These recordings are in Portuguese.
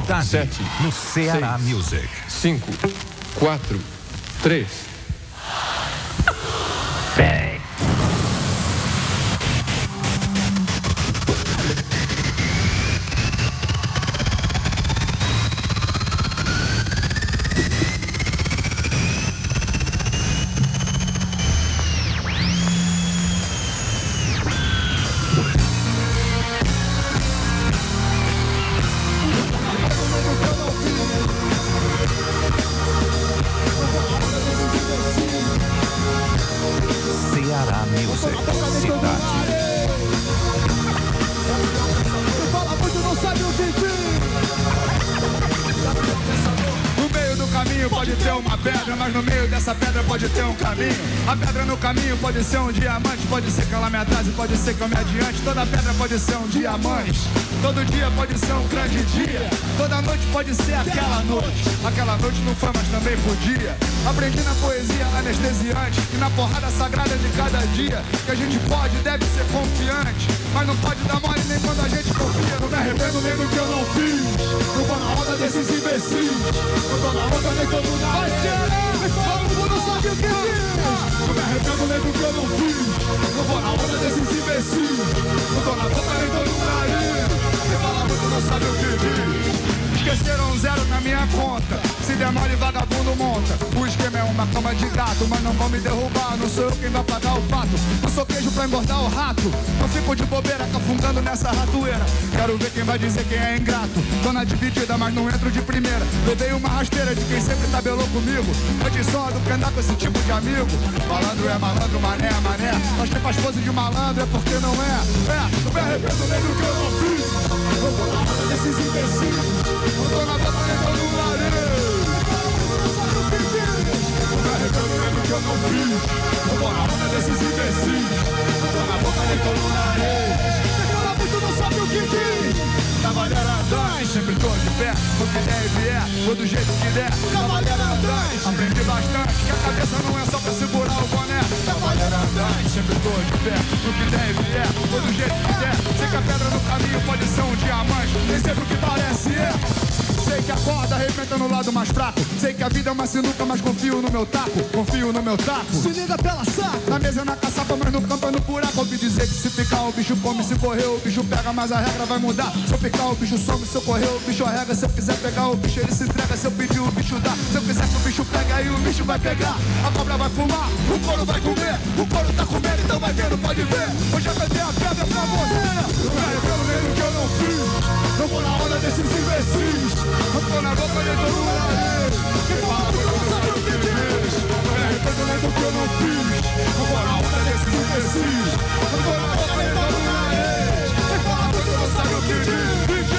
Cidade, Sete, no Ceará seis, Music. 5, 4, 3, pode ser adiante. Toda pedra pode ser um diamante. Todo dia pode ser um grande dia. Toda noite pode ser aquela noite. Aquela noite não foi, mas também podia. Aprendi na poesia anestesiante e na porrada sagrada de cada dia que a gente pode, deve ser confiante, mas não pode dar mole nem quando a gente confia. Não me arrependo nem do que eu não fiz. Não vou na onda desses imbecis. Não tô na onda nem todo mundo vai ser. Que. Não me arrependo nem do que eu não fiz. Não vou na onda desses imbecis. Não tô na boca nem todo mundo aí. Quem fala muito não sabe o que diz. Esqueceram zero na minha conta. Se der mole, vagabundo monta. O esquema é uma cama de gato, mas não vão me derrubar. Não sou eu quem vai pagar o pato. Não sou queijo pra engordar o rato. Não fico de bobeira, cafungando nessa ratoeira. Quero ver quem vai dizer quem é ingrato. Tô na dividida, mas não entro de primeira. Levei uma rasteira de quem sempre tabelou comigo. Antes só do que andar com esse tipo de amigo. Malandro é malandro, mané é mané. Mas quem faz de malandro é porque não é. É, não me arrependo nem do que eu não fiz. Eu tô na desses imbecis. Eu tô na tô no nariz. Que eu não fiz. Eu tô na roda desses imbecis. Eu tô na boca tô no nariz. Fala muito não sabe o que diz. Cavaleiro Andante, sempre tô de pé, no que vier, vou do jeito que der. Cavaleiro Andante, aprendi bastante, que a cabeça não é só pra segurar o boné. Cavaleiro Andante, sempre tô de pé, no que vier, vou do jeito que der. Sei que a pedra no caminho pode ser um diamante, nem sempre o que parece é. Sei que a corda arrebenta no lado mais fraco. Sei que a vida é uma sinuca, mas confio no meu taco. Confio no meu taco. Se liga pela saca. Na mesa é na caçapa, mas no campo é no buraco. Ouvi dizer que se picar o bicho come, se correr o bicho pega, mas a regra vai mudar. Se eu picar o bicho some, se eu correr o bicho arrega. Se eu quiser pegar o bicho, ele se entrega. Se eu pedir o bicho dá. Se eu quiser que o bicho pegue, aí o bicho vai pegar. A cobra vai fumar, o couro vai comer. O couro tá comendo, então vai vendo, pode ver. Eu já cantei a pedra pra você. Não me arrependo nem do que eu não fiz. Não vou na onda desses imbecis. Eu tô na boca nem tô no nariz. Quem fala muito não sabe o que diz. Não me arrependo nem do que eu não fiz. Não vou na onda desses imbecis. Eu tô na boca nem tô no nariz. Quem fala muito não sabe o que diz. DJ!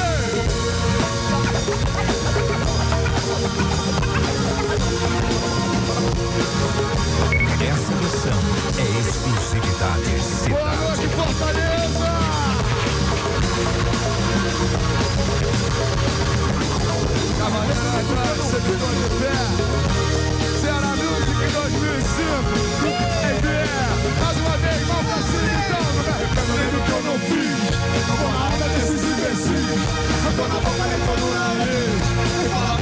Essa missão é exclusividade Boa noite, Fortaleza! Cavaleiro atrás, você ficou de pé. Ceará Music em 2005. Ei, mais uma vez, mal pra cima, então. Não me arrependo que eu não fiz. Não vou na onda desses imbecis. Não tô na boca nem tô no nariz. Quem fala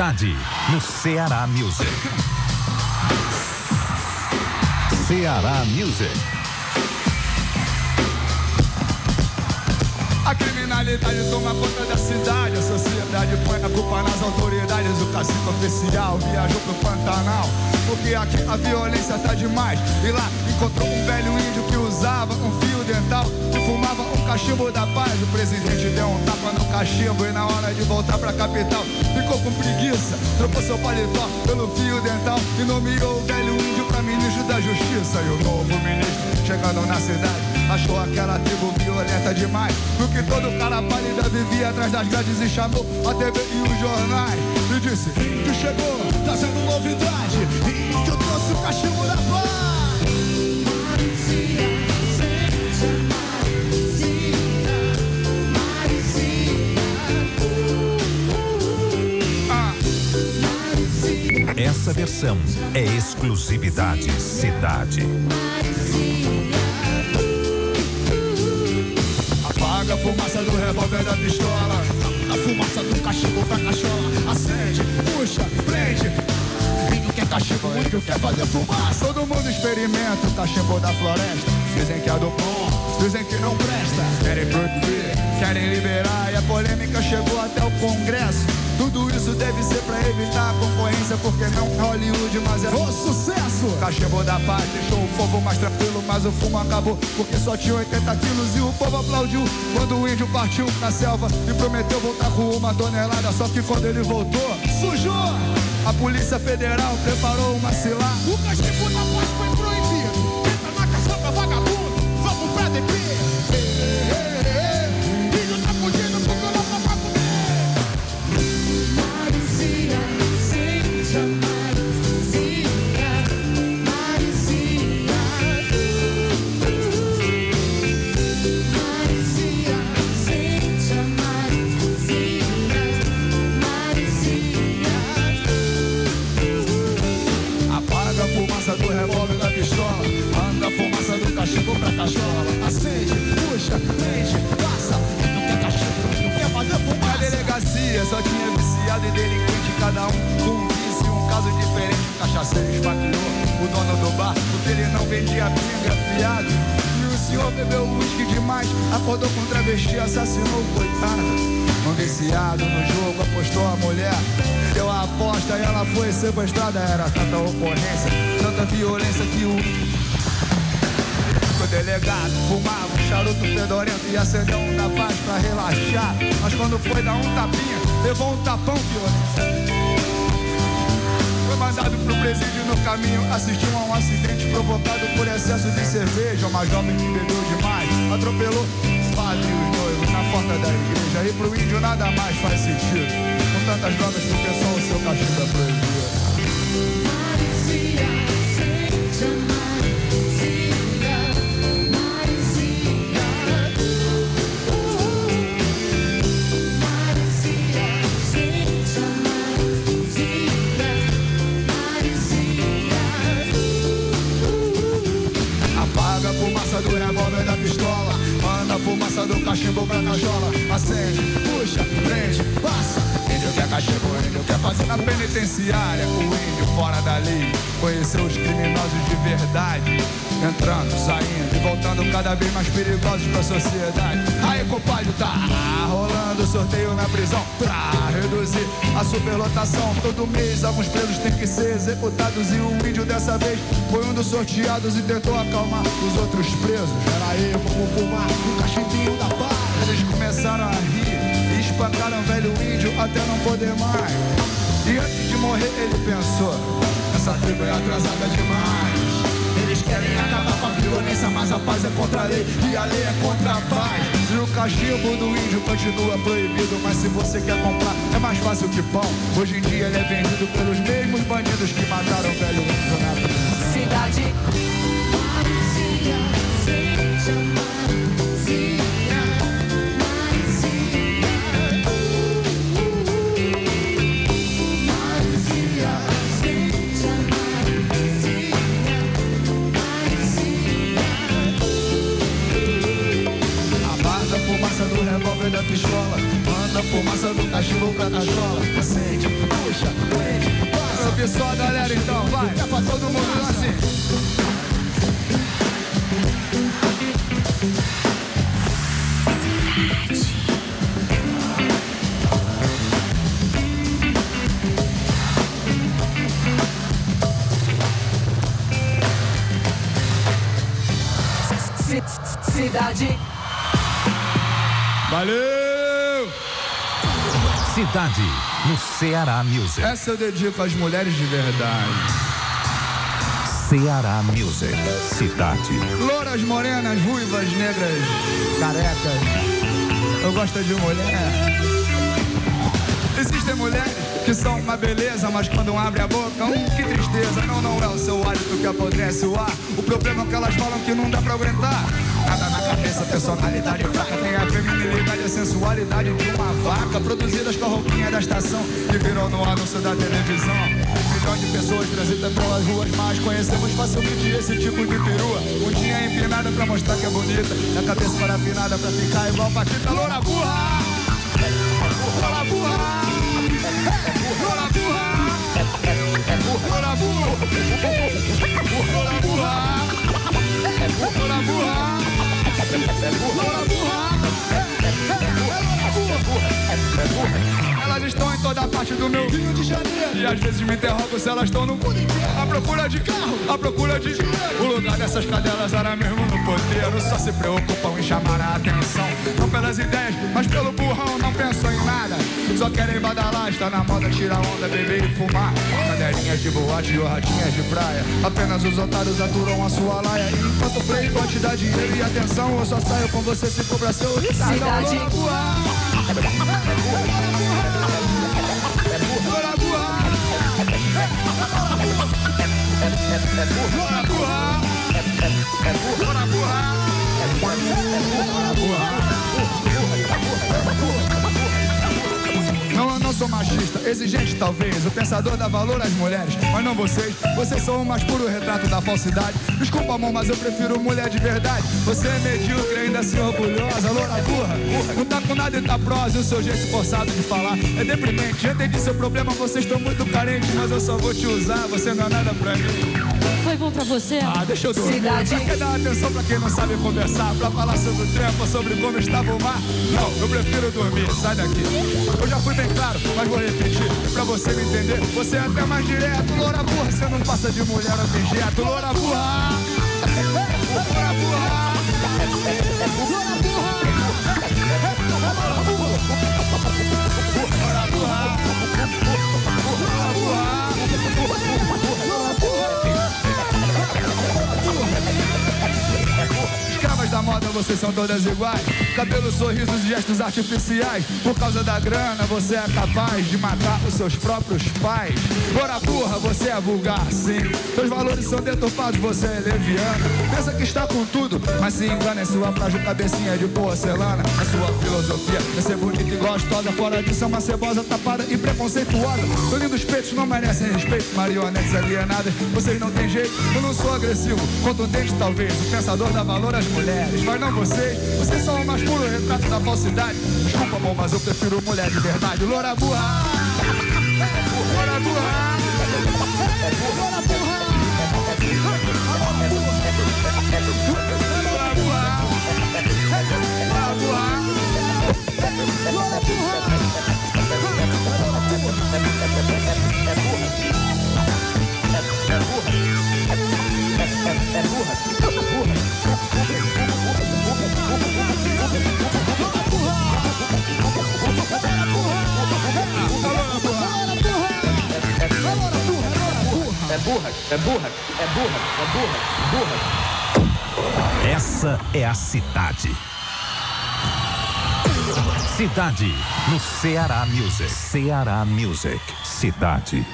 Cidade. No Ceará Music. Ceará Music. A criminalidade toma conta da cidade, a sociedade põe a culpa nas autoridades. O cacique oficial viajou pro Pantanal, porque aqui a violência tá demais. E lá encontrou um velho índio que usava um fio dental, que fumava um cachimbo da paz. O presidente deu um tapa no cachimbo e na hora de voltar pra capital ficou com preguiça. Trocou seu paletó pelo fio dental e nomeou o velho índio pra ministro da justiça. E o novo ministro, chegando na cidade, achou aquela tribo violenta demais. Porque todo cara pálida vivia atrás das grades e chamou a TV e os jornais. E disse: que chegou, trazendo novidade. E que eu trouxe o cachimbo da paz. Essa versão é exclusividade Cidade. Apaga a fumaça do revólver da pistola. A fumaça do cachimbo pra cachola. Acende, puxa, prende. Índio quer cachimbo, índio quer fazer fumaça. Todo mundo experimenta o cachimbo da floresta. Dizem que é do bom, dizem que não presta. Querem proibir, querem liberar. E a polêmica chegou até o Congresso. Tudo isso deve ser pra evitar a concorrência, porque não é Hollywood, mas é o sucesso. Cachimbo da paz deixou o povo mais tranquilo, mas o fumo acabou, porque só tinha 80 quilos e o povo aplaudiu quando o índio partiu na selva e prometeu voltar com uma tonelada. Só que quando ele voltou, sujou. A Polícia Federal preparou uma cilada. O cachimbo da paz viciado e delinquente, cada um com um vício, um caso diferente. Cachaceiro esfaqueou o dono do bar, porque ele não vendia pinga fiado. E o senhor bebeu uísque demais, acordou com travesti, assassinou coitado. Um viciado no jogo, apostou a mulher. Deu a aposta e ela foi sequestrada. Era tanta ocorrência, tanta violência que o o delegado fumava um charuto fedorento e acendeu um da paz pra relaxar. Mas quando foi dar um tapinha, levou um tapão violento. Foi mandado pro presídio no caminho, assistiu a um acidente provocado por excesso de cerveja. Uma jovem que bebeu demais, atropelou o padre e os noivos na porta da igreja. E pro índio nada mais faz sentido. Com tantas drogas, porque só o seu cachimbo é proibido. Do cachimbo pra. Acende, puxa, prende, passa. Índio quer cachimbo, índio quer fazer na penitenciária. O índio fora da lei conheceu os criminosos de verdade. Entrando, saindo e voltando cada vez mais perigosos pra sociedade. Aí, compadre, tá rolando sorteio na prisão pra reduzir a superlotação. Todo mês, alguns presos têm que ser executados. E o índio dessa vez foi um dos sorteados e tentou acalmar os outros presos. Pera aí, vamos fumar um cachimbinho da paz. Eles começaram a rir e espancaram o velho índio até não poder mais. E antes de morrer ele pensou, essa tribo é atrasada demais. Querem acabar com a violência, mas a paz é contra a lei e a lei é contra a paz. E o cachimbo do índio continua proibido, mas se você quer comprar é mais fácil que pão. Hoje em dia ele é vendido pelos mesmos bandidos que mataram o velho índio na prisão. Cidade. Marizia, Manda a fumaça do cachimbo pra cachola Acende, puxa, prende, passa Eu vi só a galera então, vai É pra todo mundo assim. Valeu! Cidade, no Ceará Music. Essa eu dedico às mulheres de verdade Ceará Music. Cidade. Louras, morenas, ruivas, negras, carecas Eu gosto de mulher Existem mulheres que são uma beleza, mas quando abre a boca, hum, que tristeza. Não, não é o seu hálito que apodrece o ar. O problema é que elas falam que não dá pra aguentar. Nada na cabeça, personalidade fraca. Tem a feminilidade, a sensualidade de uma vaca. Produzidas com a roupinha da estação que virou no anúncio da televisão. Milhões de pessoas transitam pelas ruas, mas conhecemos facilmente esse tipo de perua. Bundinha empinada pra mostrar que é bonita. E a cabeça parafinada pra ficar igual Paquita. Loura burra! Loura burra! Loura burra! Loura burra! Loura burra! Loura burra! Burra. É burra. É burra. É burra. É burra. Elas estão em toda parte do meu Rio de Janeiro. E às vezes me interrogo se elas estão no mundo inteiro À procura de carro, à procura de dinheiro. O lugar dessas cadelas era mesmo no poteiro. Só se preocupam em chamar a atenção. Não pelas ideias, mas pelo burrão. Não pensam em nada, só querem badalar Está na moda tirar onda, beber e fumar. Cadelinhas de boate ou ratinhas de praia. Apenas os otários aturam a sua laia. E enquanto o playboy te dá dinheiro e atenção Eu só saio com você se for pra ser o Ricardo Cidade. Burra. Loura burra. Loura burra. Não, eu não sou machista, exigente talvez, o pensador dá valor às mulheres, mas não vocês. Vocês são o mais puro retrato da falsidade. Desculpa, amor, mas eu prefiro mulher de verdade. Você é medíocre, ainda assim orgulhosa, loura burra. Não tá com nada e tá prosa, e o seu jeito forçado de falar é deprimente. Entendi seu problema, vocês estão muito carentes, mas eu só vou te usar, você não é nada pra mim. Bom pra você? Ah, deixa eu dormir. Cidade. Pra que dar atenção pra quem não sabe conversar? Pra falar sobre o tempo, sobre como estava o mar? Não, eu prefiro dormir, sai daqui. Eu já fui bem claro, mas vou repetir. Pra você me entender, você é até mais direto. Loura burra, você não passa de mulher objeto. Loura burra! Loura burra! Loura burra! Loura moda, vocês são todas iguais. Cabelo, sorrisos gestos artificiais. Por causa da grana, você é capaz de matar os seus próprios pais. Bora burra, você é vulgar, sim. Seus valores são deturpados, você é leviana. Pensa que está com tudo, mas se engana em sua frágil cabecinha de porcelana. A sua filosofia é ser bonita e gostosa. Fora disso, é uma cebosa tapada e preconceituosa. Os lindos peitos não merecem respeito. Marionetes alienadas, vocês não têm jeito. Eu não sou agressivo, contundente talvez. O pensador dá valor às mulheres, mas não vocês. Vocês são o mais puro retrato da falsidade. Desculpa, amor, mas eu prefiro mulher de verdade. Loura burra! Loura burra! Loura burra! Loura burra! Loura burra! É burra, é burra, é burra, é burra, burra. Essa é a cidade. Cidade no Ceará Music. Ceará Music. Cidade.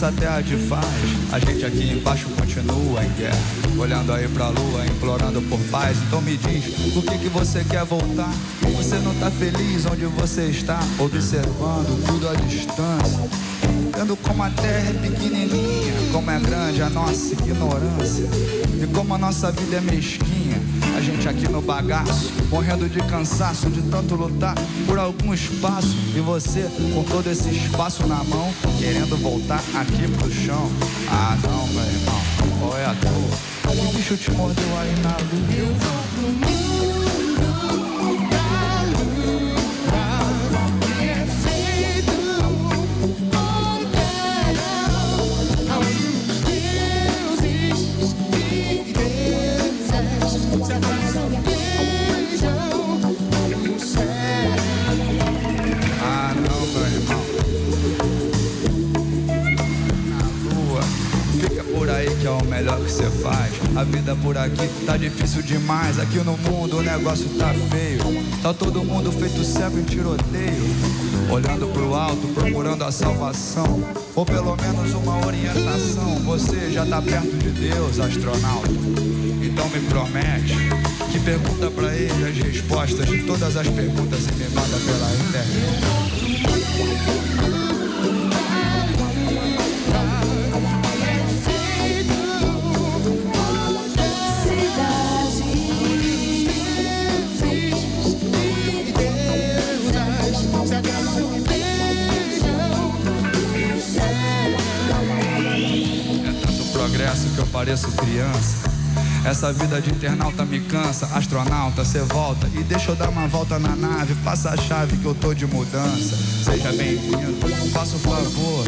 Essa terra te faz? A gente aqui embaixo continua em guerra Olhando aí pra lua, implorando por paz Então me diz, por que que você quer voltar? Você não tá feliz onde você está Observando tudo à distância Vendo como a terra é pequenininha Como é grande a nossa ignorância E como a nossa vida é mesquinha aqui no bagaço, morrendo de cansaço de tanto lutar por algum espaço. E você com todo esse espaço na mão, querendo voltar aqui pro chão. Ah não, meu irmão, qual é a tua? O bicho te mordeu aí na lua. Ah, vida por aqui tá difícil demais. Aqui no mundo o negócio tá feio. Tá todo mundo feito cego em tiroteio. Olhando pro alto, procurando a salvação. Ou pelo menos uma orientação. Você já tá perto de Deus, astronauta. Então me promete que pergunta pra ele as respostas de todas as perguntas e me manda pela internet. Pareço criança. Essa vida de internauta me cansa, astronauta, cê volta e deixa eu dar uma volta na nave, passa a chave que eu tô de mudança. Seja bem-vindo, faça o favor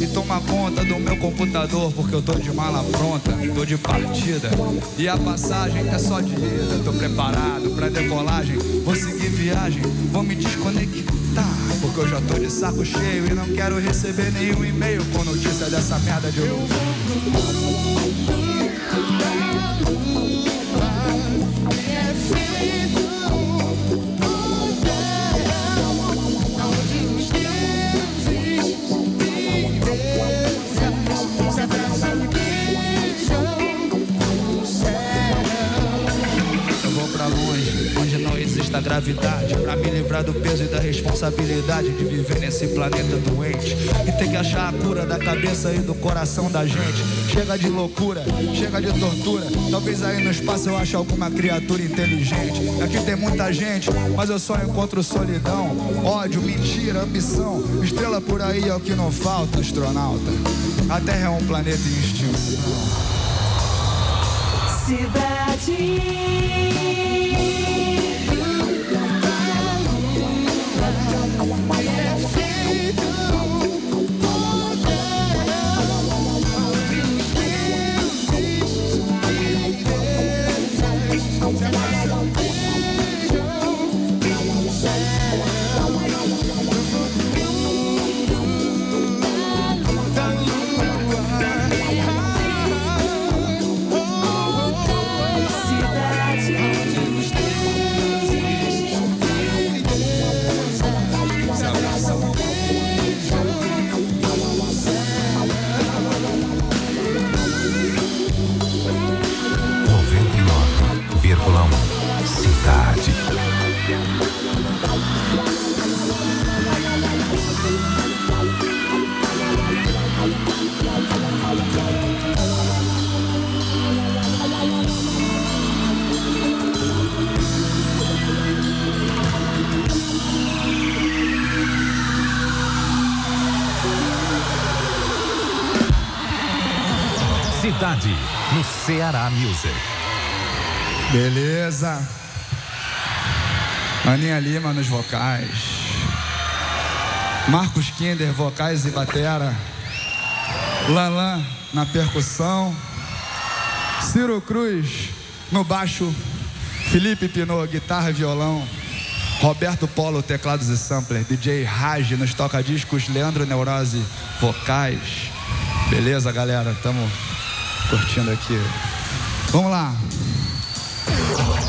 e toma conta do meu computador, porque eu tô de mala pronta, tô de partida. E a passagem é só de ida, tô preparado pra decolagem, vou seguir viagem, vou me desconectar. Porque eu já tô de saco cheio e não quero receber nenhum e-mail com notícia dessa merda de novo. Eu exista gravidade, pra me livrar do peso e da responsabilidade de viver nesse planeta doente e ter que achar a cura da cabeça e do coração da gente. Chega de loucura, chega de tortura. Talvez aí no espaço eu ache alguma criatura inteligente. Aqui tem muita gente, mas eu só encontro solidão, ódio, mentira, ambição. Estrela por aí é o que não falta, astronauta. A Terra é um planeta em extinção. Noventa Music. Beleza. Aninha Lima nos vocais. Marcos Kinder, vocais e batera. Lanlan na percussão. Ciro Cruz no baixo. Felipe Pinot, guitarra e violão. Roberto Polo, teclados e sampler. DJ Raj nos toca-discos. Leandro Neurose, vocais. Beleza, galera? Tamo curtindo aqui. Vamos lá.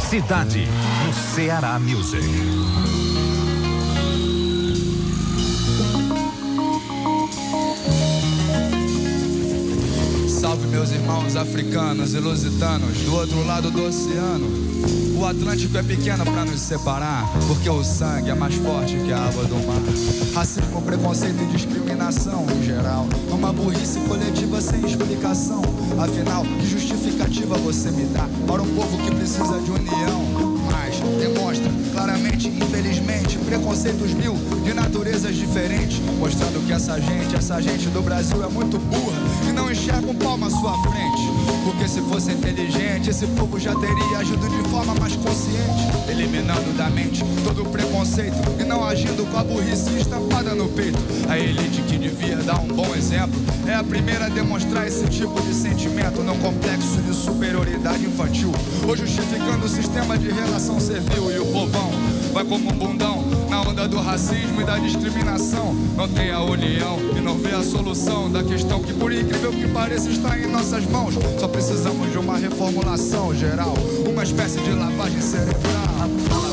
Cidade, no Ceará Music. Salve meus irmãos africanos e lusitanos do outro lado do oceano. O Atlântico é pequeno pra nos separar, porque o sangue é mais forte que a água do mar. Racismo, preconceito e discriminação em geral. É uma burrice coletiva sem explicação. Afinal, que justificativa você me dá para um povo que precisa de união? Mas demonstra claramente, infelizmente, preconceitos mil de naturezas diferentes, mostrando que essa gente, essa gente do Brasil é muito burra e não enxerga um palmo à sua frente. Porque se fosse inteligente, esse povo já teria agido de forma mais consciente, eliminando da mente todo o preconceito e não agindo com a burrice estampada no peito. A elite que devia dar um bom exemplo é a primeira a demonstrar esse tipo de sentimento num complexo de superioridade infantil, ou justificando o sistema de relação servil e o povão vai como um bundão na onda do racismo e da discriminação. Não tem a união e não vê a solução da questão que, por incrível que pareça, está em nossas mãos. Só precisamos de uma reformulação geral, uma espécie de lavagem cerebral.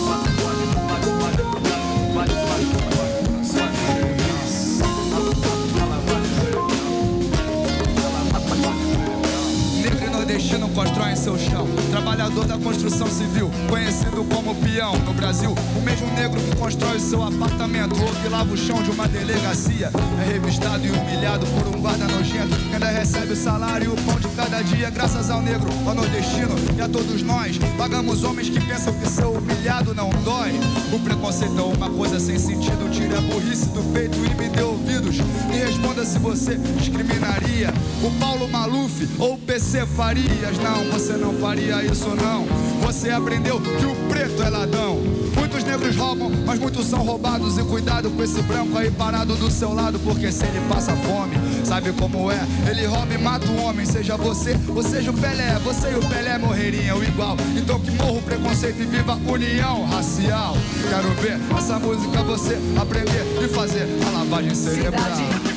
Nordestino constroem seu chão. Trabalhador da construção civil, conhecido como peão no Brasil. O mesmo negro que constrói seu apartamento ou que lava o chão de uma delegacia. É revistado e humilhado por um guarda nojento. que Ainda recebe o salário e o pão de cada dia, graças ao negro, ao nordestino e a todos nós. Pagamos homens que pensam que ser humilhado não dói. O preconceito é uma coisa sem sentido. Tire a burrice do peito e me dê ouvidos. Me responda se você discriminaria o Paulo Maluf ou o PC Farias. Não, você não faria isso não. Você aprendeu que o preto é ladrão. Muitos negros roubam, mas muitos são roubados. E cuidado com esse branco aí parado do seu lado, porque se ele passa fome, sabe como é? Ele rouba e mata um homem, seja você ou seja o Pelé. Você e o Pelé morreriam igual. Então que morra o preconceito e viva a união racial. Quero ver essa música você aprender e fazer a lavagem cerebral. Racismo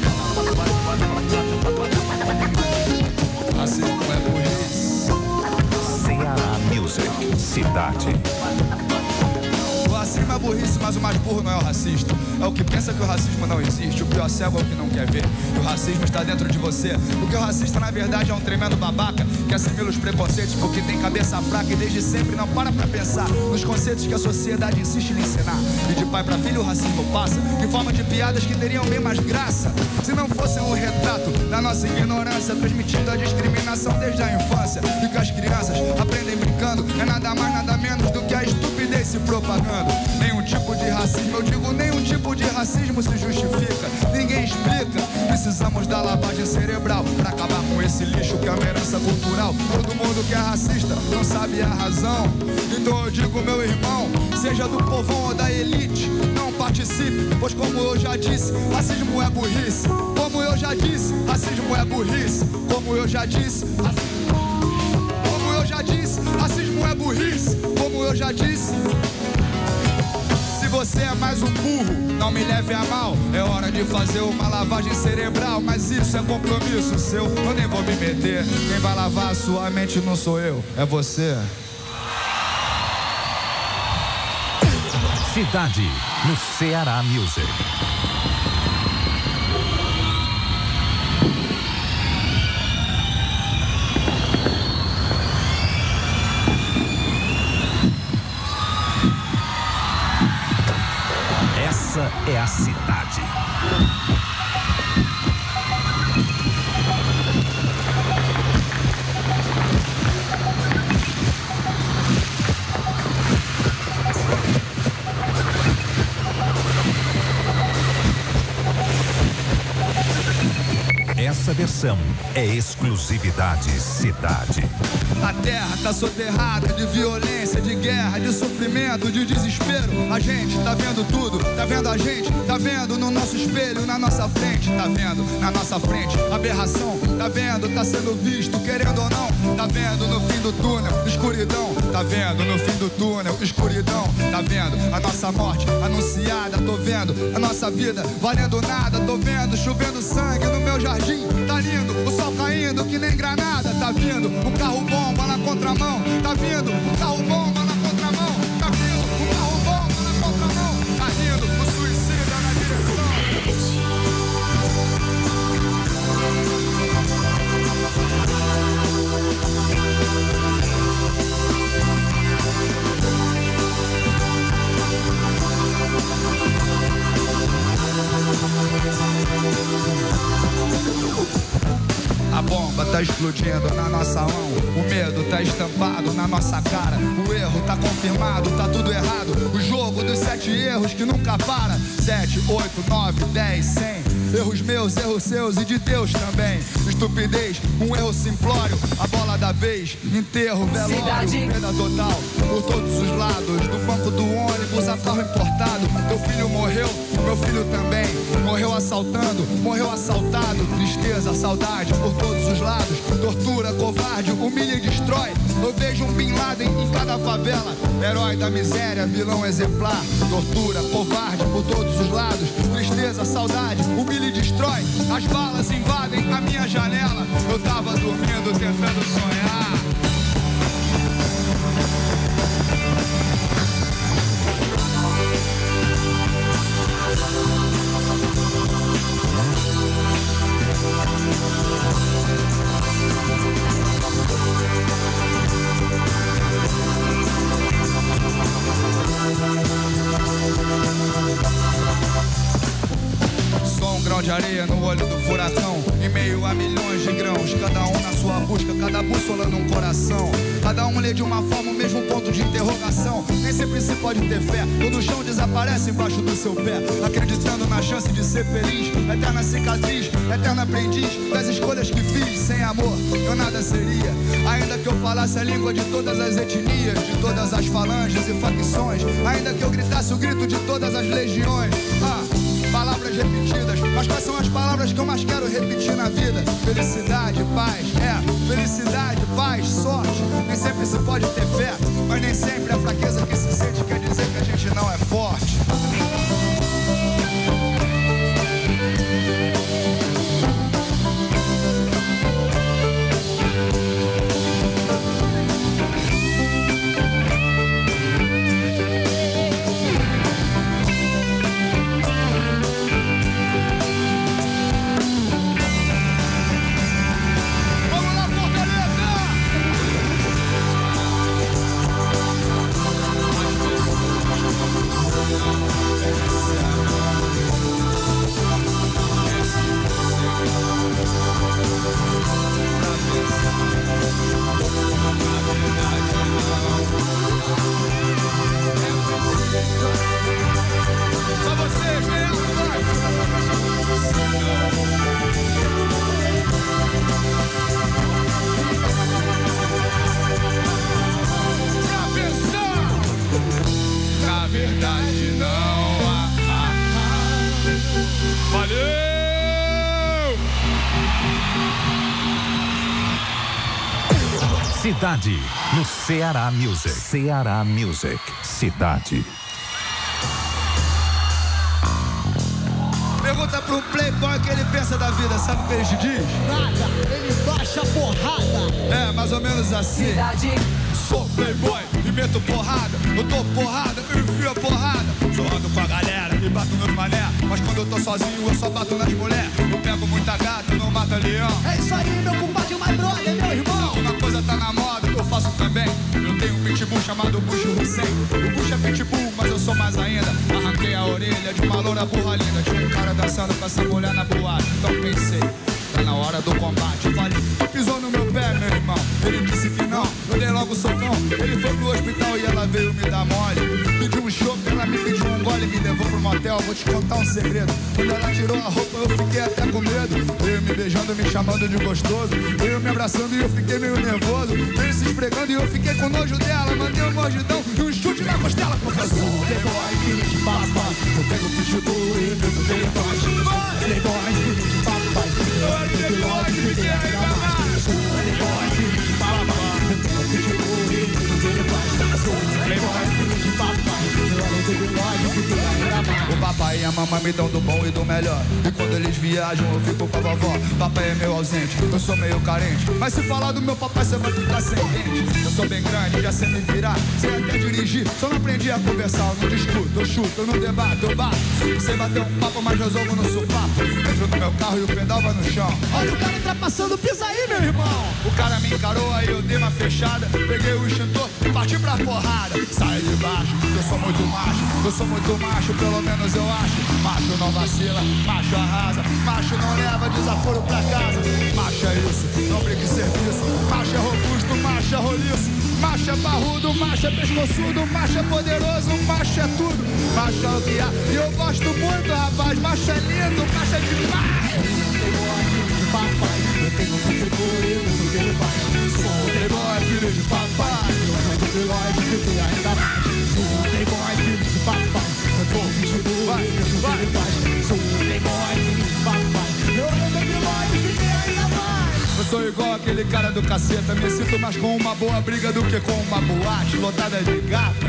Cidade. Mas o mais burro não é o racista. É o que pensa que o racismo não existe. O pior cego é o que não quer ver. O racismo está dentro de você. Porque o racista, na verdade, é um tremendo babaca que assimila os preconceitos porque tem cabeça fraca e desde sempre não para pra pensar nos conceitos que a sociedade insiste em ensinar. E de pai pra filho o racismo passa em forma de piadas que teriam bem mais graça se não fossem um retrato da nossa ignorância, transmitindo a discriminação desde a infância. E que as crianças aprendem brincando é nada mais, nada menos do que a estupidez se propagando. Nenhum de racismo, eu digo, nenhum tipo de racismo se justifica. Ninguém explica. Precisamos da lavagem cerebral pra acabar com esse lixo que é uma herança cultural. Todo mundo que é racista não sabe a razão. Então eu digo, meu irmão, seja do povão ou da elite, não participe, pois como eu já disse, racismo é burrice. Como eu já disse, racismo é burrice. Como eu já disse, racismo como eu já disse, racismo é burrice. Como eu já disse. Se você é mais um burro, não me leve a mal. É hora de fazer uma lavagem cerebral. Mas isso é compromisso seu, eu nem vou me meter. Quem vai lavar a sua mente não sou eu, é você. Cidade. No Ceará Music. É exclusividade cidade. A terra tá soterrada de violência, de guerra, de sofrimento, de desespero. A gente tá vendo tudo, tá vendo a gente, tá vendo no nosso espelho, na nossa frente, tá vendo na nossa frente. Aberração, tá vendo, tá sendo visto, querendo ou não, tá vendo no fim do túnel, escuridão, tá vendo no fim do túnel, escuridão, tá vendo a nossa morte anunciada, tô vendo a nossa vida valendo nada, tô vendo chovendo sangue no meu jardim, tá o sol caindo que nem granada, tá vindo. Um carro bomba na contramão, tá vindo um carro bomba tá explodindo na nossa mão. O medo tá estampado na nossa cara. O erro tá confirmado, tá tudo errado. O jogo dos sete erros que nunca para. Sete, oito, nove, dez, cem. Erros meus, erros seus e de Deus também. Estupidez, um erro simplório. A bola da vez, enterro, velório. Cidade. Perda total, por todos os lados. Do banco do ônibus a carro importado. Teu filho morreu, meu filho também. Morreu assaltando, morreu assaltado. Tristeza, saudade por todos os lados. Tortura, covarde, humilha e destrói. Eu vejo um Bin Laden em cada favela. Herói da miséria, vilão exemplar. Tortura, covarde por todos os lados. Tristeza, saudade, humilha e destrói. As balas invadem a minha janela. Eu tava dormindo tentando sonhar. Furacão. Em meio a milhões de grãos. Cada um na sua busca, cada bússola num coração. Cada um lê de uma forma o mesmo ponto de interrogação. Nem sempre se pode ter fé. Quando o chão desaparece embaixo do seu pé. Acreditando na chance de ser feliz. Eterna cicatriz, eterna aprendiz das escolhas que fiz. Sem amor, eu nada seria. Ainda que eu falasse a língua de todas as etnias, de todas as falanges e facções. Ainda que eu gritasse o grito de todas as legiões. Ah, palavras repetidas. Mas quais são as palavras que eu mais quero repetir na vida? Felicidade, paz, é, felicidade, paz, sorte. Nem sempre se pode ter fé, mas nem sempre a fraqueza que se sente quer dizer que a gente não é forte. Cidade, no Ceará Music. Ceará Music. Cidade. Pergunta pro playboy o que ele pensa da vida, sabe o que ele te diz? Nada, ele baixa a porrada. É, mais ou menos assim. Cidade. Sou playboy e meto porrada. Eu dou porrada, eu enfio a porrada. Zoando com a galera e bato nos mané. Mas quando eu tô sozinho, eu só bato nas mulher. Eu pego muita gata, não mato leão. É isso aí, meu compadre, my brother, meu irmão. Faço também. Eu tenho um pitbull chamado Bucho Hussein. O Bucho é pitbull, mas eu sou mais ainda. Arranquei a orelha de uma loura burra linda. Tinha um cara dançando com essa mulher na boate. Então pensei, tá na hora do combate. Falei, pisou no meu pé, meu irmão. Ele disse que não, eu dei logo o socão. Ele foi pro hospital e ela veio me dar mole. Pediu um chopp, ela me pediu um gole e me levou pro motel. Vou te contar um segredo. Quando ela tirou a roupa, eu fiquei até com medo. Veio me beijando, me chamando de gostoso. Veio me abraçando e eu fiquei meio nervoso. Veio se esfregando e eu fiquei com nojo dela. Mandei um mordidão e um chute na costela. Porque eu sou playboy, filho de papai. Eu pego e. Playboy, filho de papai. Eu playboy, papai. Eu sou playboy, filho de. Playboy, filho de papai. O papai e a mamãe me dão do bom e do melhor. E quando eles viajam, eu fico com a vovó. Papai é meu ausente, eu sou meio carente. Mas se falar do meu papai, você vai ficar sem dente. Eu sou bem grande, já sei me virar. Sei até dirigir, só não aprendi a conversar. Eu não discuto, eu chuto, eu não debato, eu bato. Sei bater um papo, mas resolvo no sopapo. Entro no meu carro e o pedal vai no chão. Olha o cara ultrapassando, pisa aí, meu irmão. O cara me encarou, aí eu dei uma fechada. Peguei o extintor e parti pra porrada. Sai de baixo, eu sou muito macho, eu sou muito macho, pelo menos eu acho. Macho não vacila, macho arrasa, macho não leva desaforo pra casa. Macho é isso, não brinque serviço. Macho é robusto, macho é roliço. Macho é barrudo, macho é pescoçudo, macho é poderoso, macho é tudo. Macho é o há. E eu gosto muito, rapaz. Macho é lindo, macho é demais. Papai, eu tenho um contribuir no que ele faz. Sou um playboy, filho de papai. Eu amo o playboy, que tem ainda que ele faz. Sou papai. Eu tem ainda mais. Sou igual aquele cara do caceta. Me sinto mais com uma boa briga do que com uma boate lotada de gata.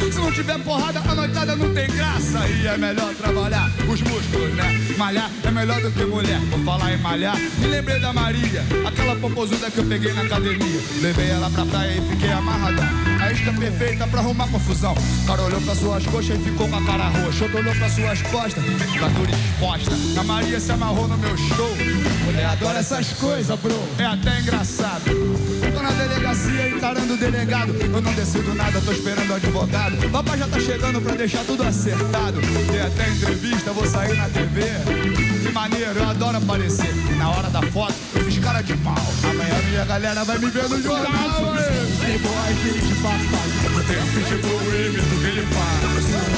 Se não tiver porrada, a noitada não tem graça. E é melhor trabalhar os músculos, né? Malhar é melhor do que mulher. Vou falar em malhar. Me lembrei da Maria, aquela popozuda que eu peguei na academia. Levei ela pra praia e fiquei amarradão. A isca perfeita pra arrumar confusão. O cara olhou pra suas coxas e ficou com a cara roxa. Outro olhou pra suas costas, fratura exposta. A Maria se amarrou no meu show. Mulher adora essas coisas, bro. É até engraçado. Tô na delegacia encarando o delegado. Eu não decido nada, tô esperando o advogado. Papai já tá chegando pra deixar tudo acertado. Tem até entrevista, vou sair na TV. Maneiro, eu adoro aparecer. E na hora da foto, eu fiz cara de mal. Amanhã minha galera vai me ver no jornal. Playboy, filho de papai. Eu tenho e imito o que ele faz.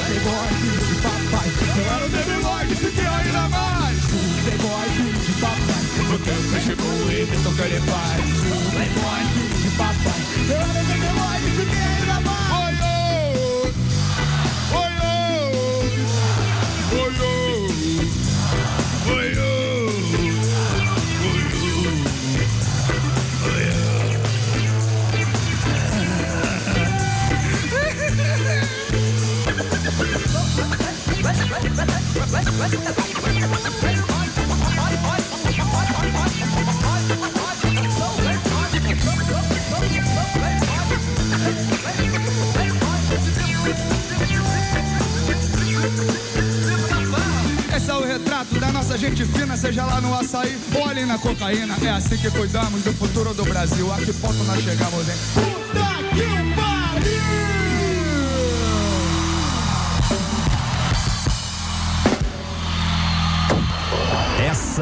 Playboy, filho de papai. Eu era o Baby que fiquei ainda mais. Playboy, filho de papai. Eu tenho e imito o que ele faz. Playboy, filho de papai. Eu era o Baby que fiquei ainda mais. Esse é o retrato da nossa gente fina, seja lá no açaí ou ali na cocaína. É assim que cuidamos do futuro do Brasil. A que ponto nós chegamos, hein?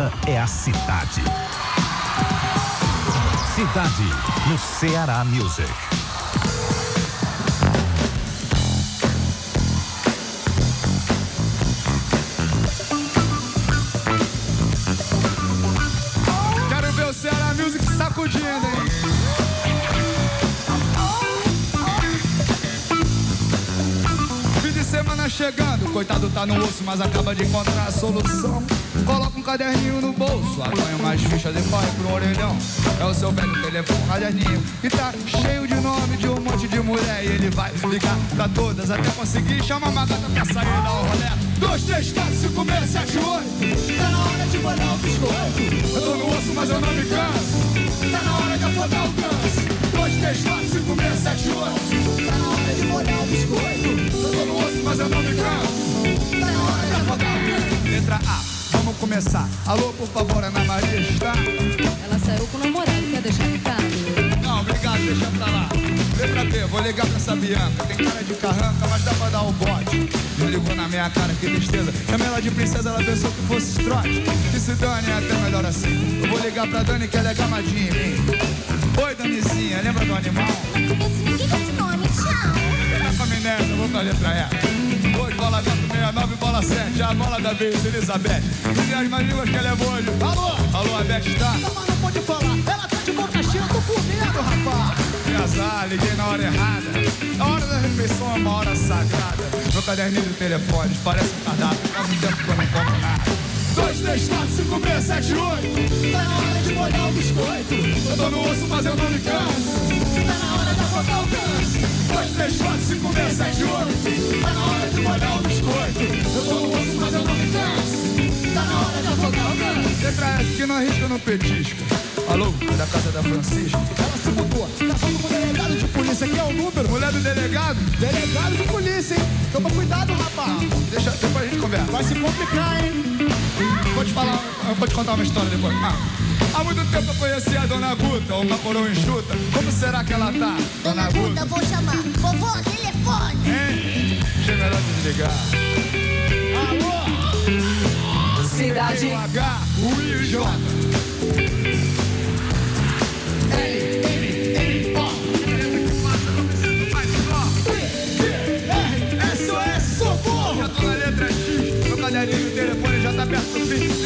Essa é a cidade. Cidade no Ceará Music. Quero ver o Ceará Music sacudindo, hein? Fim de semana chegando, coitado tá no osso, mas acaba de encontrar a solução. Coloca um caderninho no bolso, apanha fichas e corre pro orelhão. É o seu velho telefone, caderninho, que tá cheio de nome de um monte de mulher. E ele vai ligar pra todas até conseguir chamar uma gata pra sair dar um rolé. Dois, três, quatro, cinco, seis, sete, oito. Tá na hora de molhar o biscoito. Eu tô no osso, mas eu não me canso. Tá na hora de afogar o canso. Dois, três, quatro, cinco, seis, sete, oito. Tá na hora de molhar o biscoito. Eu tô no osso, mas eu não me canso. Tá na hora de afogar o canso. Letra A, começar. Alô, por favor, Ana Maria está? Ela saiu com o namorado, quer deixar recado? Não, obrigado, deixa pra lá. Letra B, vou ligar pra essa Bianca. Tem cara de carranca, mas dá pra dar o bote. Não ligou na minha cara, que tristeza. Chamei ela de princesa, ela pensou que fosse trote. Que se dane, é até melhor assim. Eu vou ligar pra Dani, que ela é gamadinha em mim. Oi, Danizinha, lembra do animal? Esse, o que que é esse nome? Tchau. Essa amnésia, eu vou pra letra E. Hoje, bola 469, bola 7. A bola da vez, Elizabeth. Tem as mais línguas que ela é boa. Alô? Alô, a Beth está? Não, mas não pode falar. Ela tá de boca cheia, eu tô com medo, rapaz. Que azar, liguei na hora errada. A hora da refeição é uma hora sagrada. Meu caderninho de telefones parece um cardápio. Faz um tempo que eu não compro nada. Dois, três, quatro, cinco, seis, sete, oito. Tá na hora de molhar o biscoito. Eu tô no osso, mas eu não afogar o. Dois, três, quatro, cinco, seis, sete, oito. Tá na hora de molhar o biscoito. Eu tô no osso, mas eu não me canso. Tá na hora de afogar o canso. Letra F, que não arrisca no petisco. Alô, é da casa da Francisca. Ela se mudou. Tá falando com o delegado de polícia. Aqui é o número. Mulher do delegado? Delegado de polícia, hein? Toma cuidado, rapaz. Deixa, depois a gente conversa. Vai se complicar, hein? Vou te falar, vou te contar uma história depois. Ah, há muito tempo eu conheci a Dona Guta, uma coroa enxuta. Como será que ela tá, Dona Guta, vou chamar. Vovô, telefone. Hein? Achei melhor desligar. Alô? Cidade. H, I e J.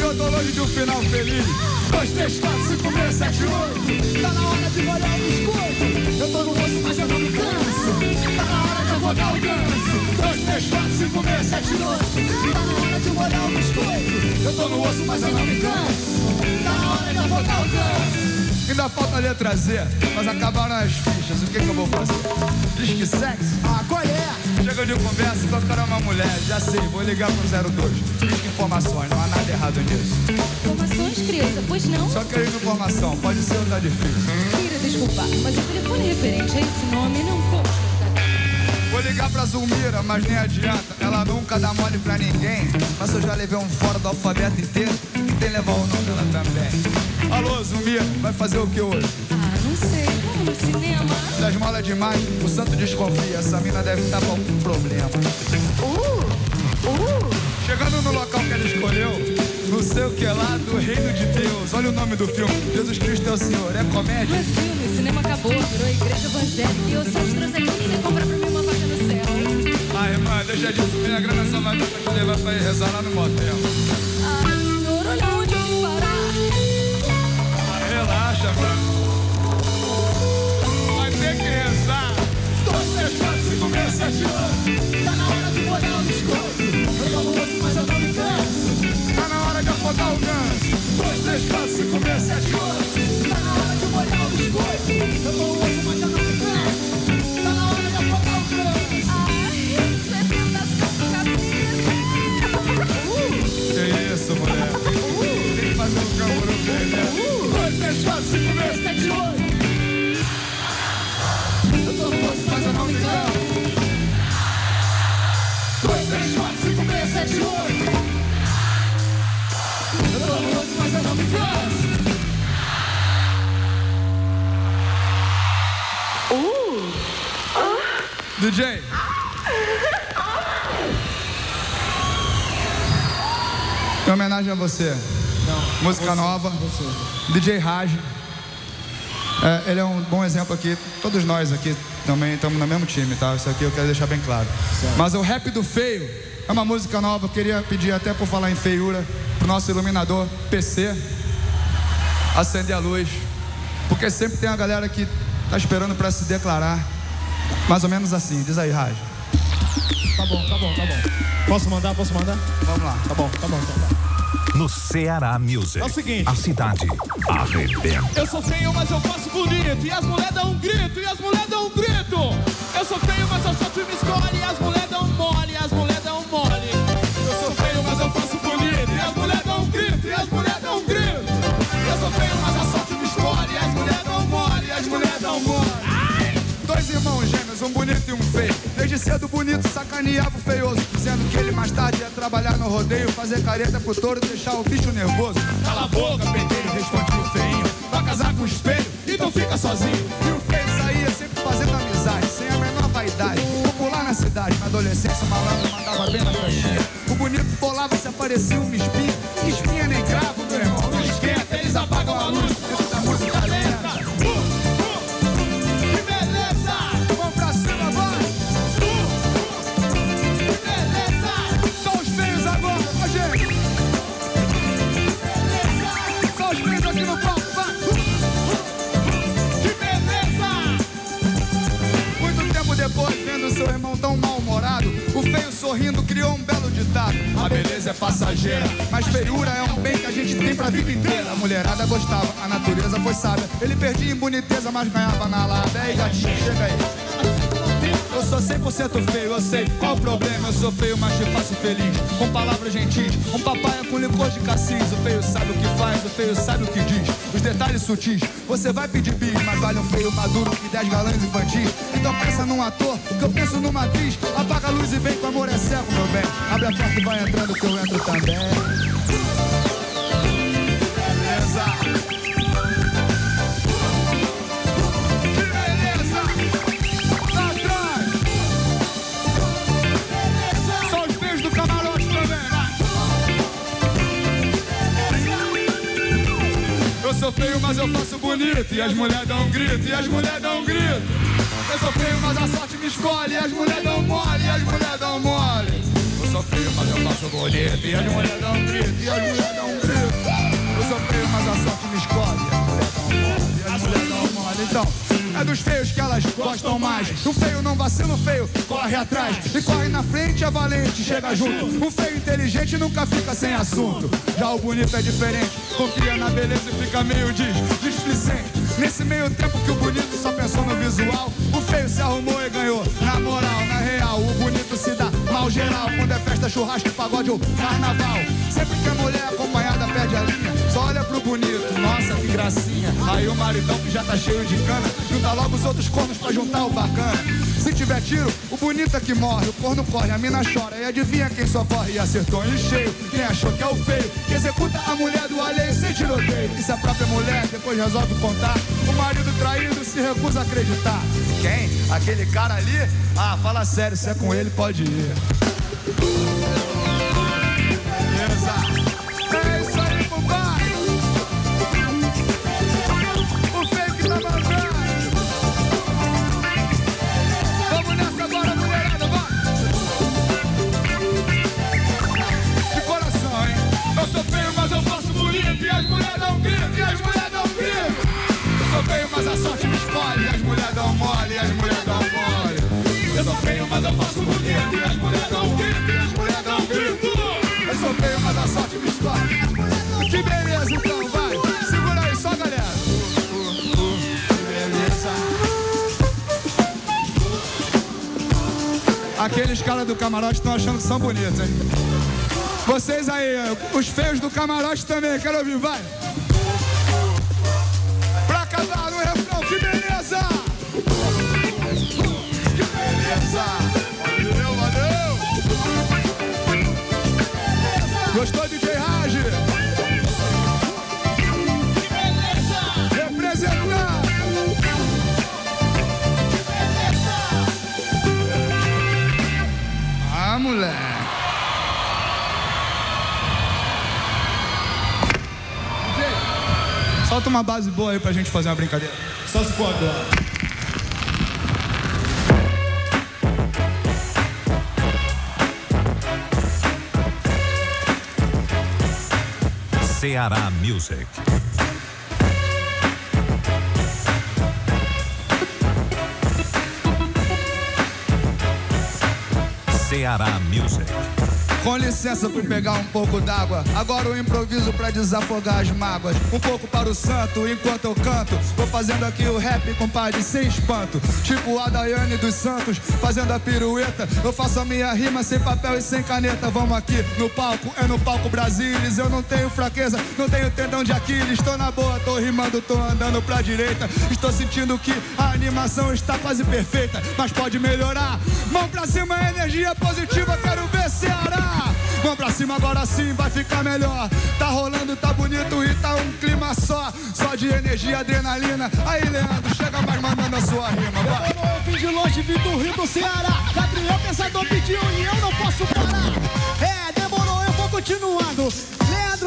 eu tô longe de um final feliz. 2, 3, 4, 5, 6, 7, 8 Tá na hora de molhar o biscoito Eu tô no osso, mas eu não me canso Tá na hora de afogar o ganso 2, 3, 4, 5, 6, 7, 8 Tá na hora de molhar o biscoito Eu tô no osso, mas eu não me canso Tá na hora de afogar o ganso Ainda falta letra Z, mas acabaram as fichas. O que, que eu vou fazer? Diz que sexo? Ah, qual é? Chega de conversa, tô cara uma mulher. Já sei, vou ligar pro 02. Diz informações, não há nada errado nisso. Informações, criança, pois não? Só querendo informação, pode ser ou tá difícil. Queira desculpar, mas o telefone referente a esse nome não consta. Vou ligar pra Zulmira, mas nem adianta. Ela nunca dá mole pra ninguém. Mas eu já levei um fora do alfabeto inteiro. Que tem levar o nome dela também. Alô, Zulmira, vai fazer o que hoje? Ah, não sei. Vamos no cinema? Das molas demais, o santo desconfia. Essa mina deve estar com algum problema. Chegando no local que ela escolheu, não sei o que é lá do reino de Deus. Olha o nome do filme, Jesus Cristo é o Senhor. É Não comédia? é filme, o cinema acabou, virou igreja evangélica e eu só te trouxe aqui pra você comprar pra mim uma vaga no céu. Ai, irmã, deixa disso. Minha grana só vai dar pra te levar pra ir rezar lá no motel. Ah, senhor, olha onde eu vou parar. Ah, relaxa, mano. Vai ter que rezar. 2, 3, 4, 5, 6, 7, 8 2, 3, 4, 5, 6, 7, 8 Tá na hora de molhar o biscoito Eu tô osso, mas eu não me canso Tá na hora de afogar o tentação cabeça. Que isso, mulher? Tem que fazer um né? 2, 3, 4, 5, 6, 7, 8 Eu tô osso, mas eu não me canso DJ. Em homenagem a você. Música nova. DJ Raj. É, ele é um bom exemplo aqui. Todos nós aqui também estamos no mesmo time, tá? Isso aqui eu quero deixar bem claro. Mas o Rap do Feio é uma música nova. Eu queria pedir até por falar em feiura pro nosso iluminador PC acender a luz. Porque sempre tem a galera que tá esperando para se declarar. Mais ou menos assim. Diz aí, Raj. Tá bom, tá bom, tá bom. Posso mandar? Posso mandar? Vamos lá. Tá bom, tá bom, tá bom. No Ceará Music. É o seguinte. A cidade arrebenta. Eu sou feio, mas eu faço bonito. E as mulheres dão um grito, e as mulheres dão um grito. Eu sou feio, mas eu sou time escolhe. E as mulheres cedo bonito sacaneava o feioso, dizendo que ele mais tarde ia trabalhar no rodeio, fazer careta pro touro, deixar o bicho nervoso. Cala a boca, penteiro, respondia o feinho. Vai casar com o espelho, então fica sozinho. E o feio saía sempre fazendo amizade, sem a menor vaidade. Popular na cidade, na adolescência, malandro mandava bem na festinha. O bonito bolava se aparecia uma espinha. A beleza é passageira, mas feiura é um bem que a gente tem pra vida inteira. A mulherada gostava, a natureza foi sábia. Ele perdia em boniteza, mas ganhava na lábia. Aí, gatinho, chega aí. Eu sou 100% feio, eu sei qual o problema. Eu sou feio, mas te faço feliz. Com palavras gentis, um papaya com licor de cassis. O feio sabe o que faz, o feio sabe o que diz. Os detalhes sutis, você vai pedir bis, mas vale um feio maduro que 10 galãs infantis. Então pensa num ator, que eu penso numa atriz. Apaga a luz e vem com amor é cego, meu bem. Abre a porta e vai entrando que eu entro também. Bonito. E as mulheres dão um grito, e as mulheres dão um grito. Eu sou feio, mas a sorte me escolhe. E as mulheres dão mole, e as mulheres dão mole. Eu sou feio, mas eu faço bonito. E as mulheres dão um grito, e as mulheres dão um grito. Eu sou feio, mas a sorte me escolhe. E as mulheres dão mole, e as mulheres dão mole. Então, é dos feios que elas gostam mais. O feio não vacila, o feio corre atrás. E corre na frente, é valente, chega junto. Um feio inteligente nunca fica sem assunto. Já o bonito é diferente, confia na beleza e fica meio diz, displicente. Nesse meio tempo que o bonito só pensou no visual, o feio se arrumou e ganhou. Na moral, na real, o bonito se dá mal geral. Quando é festa, churrasco, pagode ou carnaval. Sempre que a mulher acompanhada perde a linha, só olha pro bonito. Nossa, que gracinha. Aí o maridão que já tá cheio de cana, junta logo os outros cornos pra juntar o bacana. Se tiver tiro, o bonito é que morre, o corno corre, a mina chora. E adivinha quem socorre e acertou em cheio? Quem achou que é o feio, que executa a mulher do alheio sem tiroteio. E se a própria mulher depois resolve contar, o marido traído se recusa a acreditar. Quem? Aquele cara ali? Ah, fala sério, se é com ele, pode ir. Aqueles caras do camarote estão achando que são bonitos, hein? Vocês aí, os feios do camarote também, quero ouvir, vai! Pra acabar no refrão, que beleza! Que beleza! Uma base boa aí pra gente fazer uma brincadeira. Só se for agora. Ceará Music. Ceará Music. Com licença por pegar um pouco d'água. Agora o improviso pra desafogar as mágoas. Um pouco para o santo enquanto eu canto. Vou fazendo aqui o rap, compadre, sem espanto. Tipo a Daiane dos Santos, fazendo a pirueta. Eu faço a minha rima sem papel e sem caneta. Vamos aqui no palco, é no palco Brasilis. Eu não tenho fraqueza, não tenho tendão de Aquiles. Tô na boa, tô rimando, tô andando pra direita. Estou sentindo que a animação está quase perfeita, mas pode melhorar. Mão pra cima, energia positiva, quero ver Ceará. Mão pra cima, agora sim vai ficar melhor. Tá rolando, tá bonito e tá um clima só. Só de energia, adrenalina. Aí, Leandro, chega mais mandando a sua rima. Vai. Eu vim de longe, vim do Rio do Ceará. Gabriel Pensador pediu e eu não posso parar. É, demorou, eu vou continuando.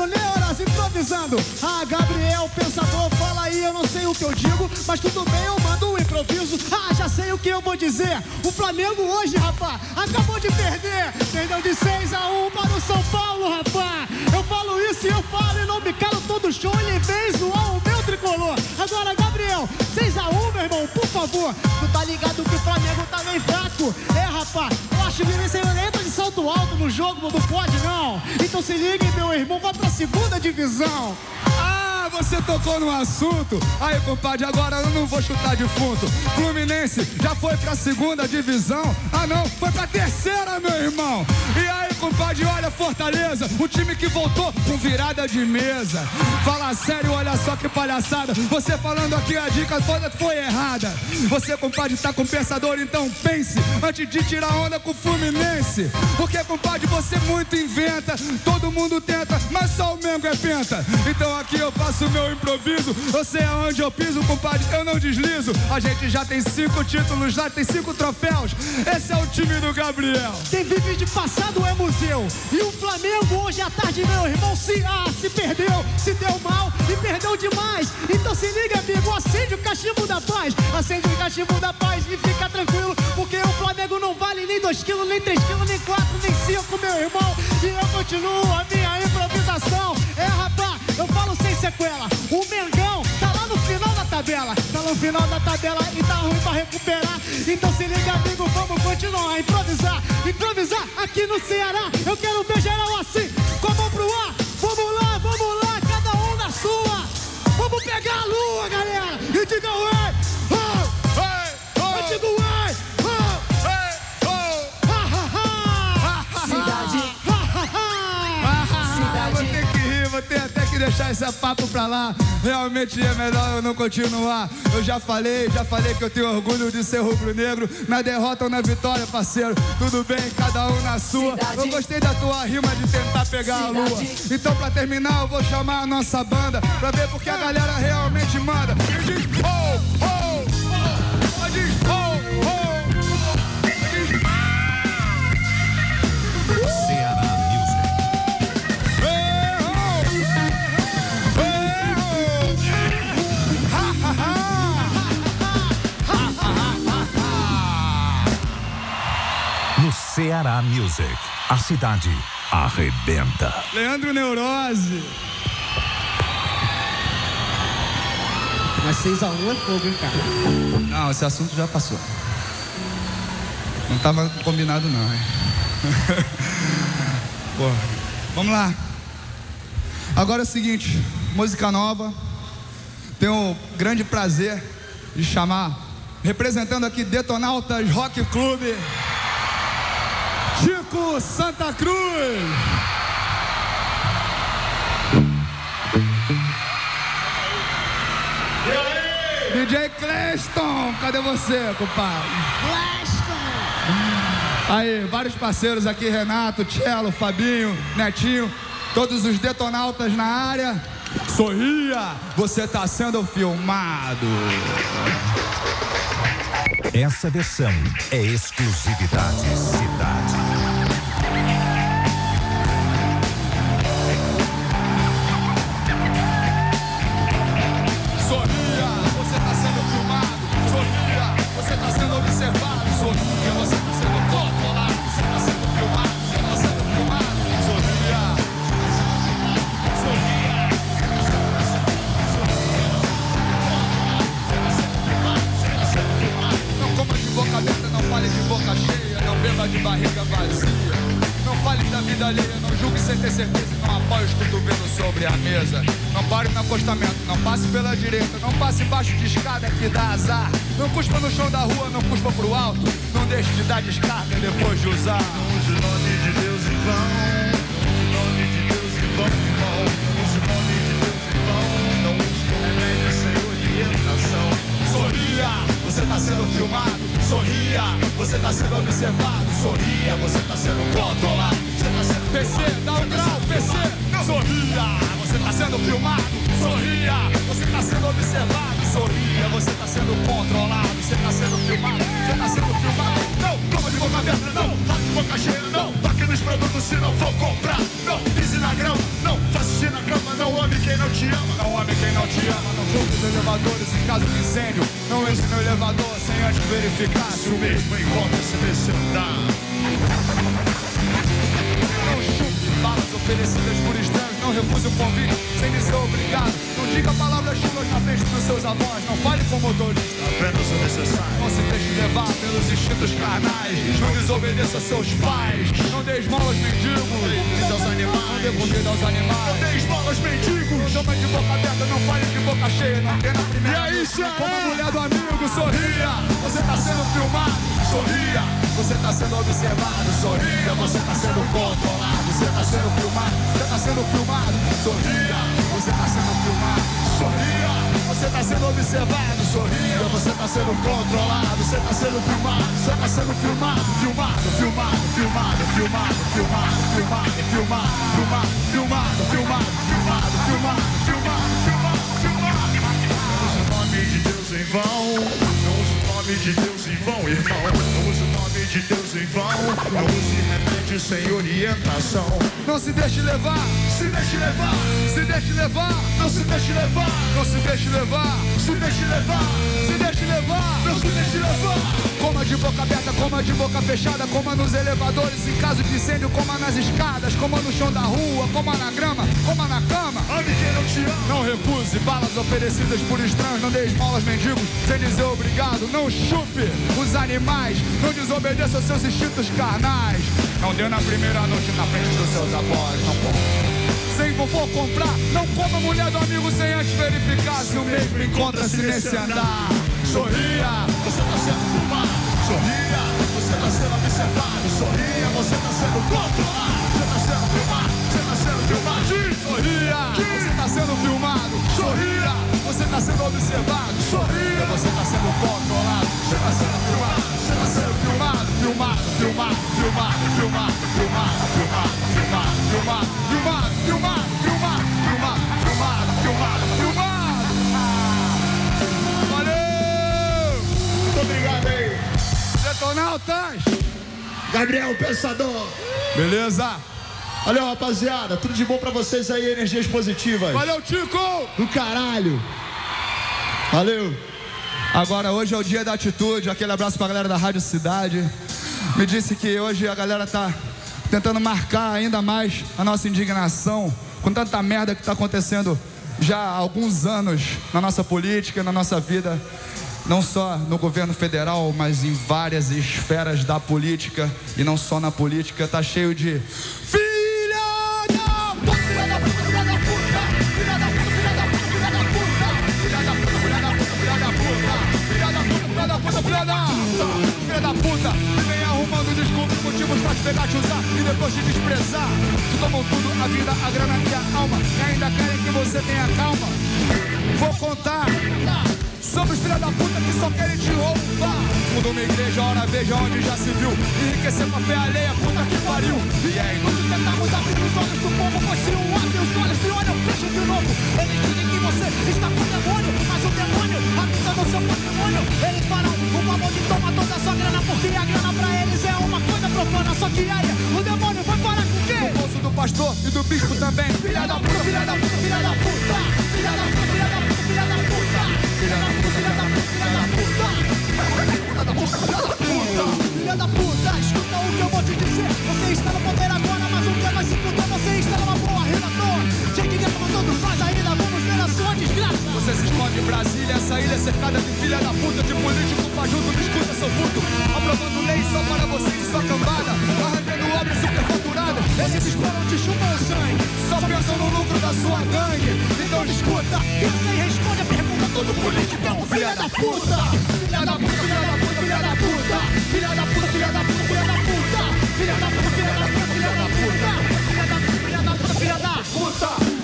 Leandro Neuras improvisando. Ah, Gabriel Pensador, fala aí, eu não sei o que eu digo, mas tudo bem, eu mando um improviso. Ah, já sei o que eu vou dizer. O Flamengo hoje, rapá, acabou de perder. Perdeu de 6 a 1 para o São Paulo, rapá. Eu falo isso e eu falo e não me calo todo show. Ele vem zoar o meu tricolor. Agora, Gabriel, 6 a 1 meu irmão, por favor. Tu tá ligado que o Flamengo tá bem fraco. É, rapá, eu acho que você entra de salto alto no jogo, não pode não. Então se ligue, meu irmão, vai pra segunda divisão. Ah, você tocou no assunto. Aí, compadre, agora eu não vou chutar defunto. Fluminense já foi pra segunda divisão. Ah, não, foi pra terceira, meu irmão. E aí, compadre, olha Fortaleza, o time que voltou com virada de mesa. Fala sério, olha só que palhaçada. Você falando aqui a dica toda foi errada. Você, compadre, tá com pensador, então pense antes de tirar onda com o Fluminense. Porque, compadre, você muito inventa. Todo mundo tenta, mas só o Mengo é penta. Então aqui eu faço meu improviso. Eu sei aonde eu piso, compadre, eu não deslizo. A gente já tem cinco títulos, já tem cinco troféus. Esse é o time do Gabriel. Quem vive de passado é museu. Museu. E o Flamengo hoje à tarde, meu irmão, se, ah, se perdeu, se deu mal e perdeu demais. Então se liga, amigo, acende o cachimbo da paz. Acende o cachimbo da paz e fica tranquilo, porque o Flamengo não vale nem 2 quilos, nem 3 quilos, nem 4, nem 5, meu irmão. E eu continuo a minha improvisação. É, rapaz, eu falo sem sequela. O Mengão final da tabela. Tá no final da tabela e tá ruim pra recuperar. Então se liga, amigo, vamos continuar a improvisar. Improvisar aqui no Ceará. Eu quero ver geral assim, com a mão pro ar. Vamos lá, vamos lá, cada um na sua. Vamos pegar a lua, galera. E diga ué. Deixar esse papo pra lá. Realmente é melhor eu não continuar. Eu já falei, já falei que eu tenho orgulho de ser rubro-negro. Na derrota ou na vitória, parceiro. Tudo bem, cada um na sua. Cidade. Eu gostei da tua rima de tentar pegar a lua. Cidade. Então, pra terminar, eu vou chamar a nossa banda pra ver porque a galera realmente manda. E diz, oh, oh. Ceará Music. A cidade arrebenta. Leandro Neurose. Mas 6x1 é fogo, hein, cara? Não, esse assunto já passou. Não tava combinado não, hein? Pô, vamos lá. Agora é o seguinte, música nova. Tenho o grande prazer de chamar, representando aqui Detonautas Rock Clube, Chico Santa Cruz. DJ Cleston, cadê você, compadre? Aí, vários parceiros aqui, Renato, Cello, Fabinho, Netinho, todos os detonautas na área. Sorria, você tá sendo filmado. Essa versão é exclusividade cidade. Barriga vazia. Não fale da vida alheia, não julgue sem ter certeza, não apoie os cotovelos sobre a mesa. Não pare no acostamento, não passe pela direita, não passe embaixo de escada que dá azar. Não cuspa no chão da rua, não cuspa pro alto, não deixe de dar descarga depois de usar. Use o nome de Deus em vão, coma na cama. Ame quem não te ama. Não recuse balas oferecidas por estranhos, não dê esmola aos mendigos, sem dizer obrigado, não chupe os animais, não desobedeça aos seus instintos carnais. Não dê na primeira noite na frente dos seus avós, não pode. Sem vovô comprar, não coma mulher do amigo sem antes verificar se o mesmo encontra-se nesse andar. Sorria, você tá sendo filmado. Sorria, você tá sendo observado. Sorria, você tá sendo controlado. Você tá sendo filmado, sendo filmado. Sorria, você tá sendo observado. Sorria, você tá sendo controlado. Você tá sendo filmado, você tá sendo filmado. Filmado, filmado, filmado, filmado, filmado, filmado, filmado, filmado, filmado, filmado, filmado, filmado, filmado, filmado, filmado. Valeu! Muito obrigado aí. Detonautas! Gabriel Pensador. Beleza? Valeu, rapaziada. Tudo de bom pra vocês aí, energias positivas. Valeu, Tico! Do caralho. Valeu. Agora, hoje é o dia da atitude. Aquele abraço pra galera da Rádio Cidade. Me disse que hoje a galera tá tentando marcar ainda mais a nossa indignação com tanta merda que tá acontecendo já há alguns anos na nossa política, na nossa vida. Não só no governo federal, mas em várias esferas da política e não só na política, tá cheio de filha da filha da puta, filha da puta, e vem arrumando desculpas, motivos pra te pegar, te usar e depois te desprezar. Te tomam tudo, a vida, a grana e a alma, e ainda querem que você tenha calma. Vou contar sobre os filha da puta que só querem te roubar. Fundou uma igreja, ora veja onde já se viu. Enriquecer fé alheia, puta que pariu. E é inútil tentarmos abrir os olhos do povo, pois se um abre os olhos e olham, fecha de novo. Eles dizem que você está com demônio, o favor de tomar toda a sua grana, porque a grana pra eles é uma coisa profana. Só que aí, o demônio vai parar com quem? O bolso do pastor e do bispo também. Filha da puta, filha da puta, filha da puta. Filha da puta, filha da puta, filha da puta. Filha da puta, filha da puta, filha da puta. Filha da puta, filha da puta. Filha da puta, escuta o que eu vou te dizer. Você está no poder agora, mas um dia vai se fuder. Você está numa desgraça. Você se esconde em Brasília, essa ilha cercada de filha da puta, de político fajuto que seu puto. Aprovando leis só para você e sua cambada. Arranjando obras superfaturadas. Esses exploram te chupam o sangue. Só pensam no lucro da sua gangue. Então pensa e responde a pergunta. Todo político é um filha da puta. Filha da puta, filha da puta, filha da puta. Filha da puta, filha da puta, filha da puta. Filha da puta, filha da puta, filha da puta. Filha da puta, filha da puta, filha da puta.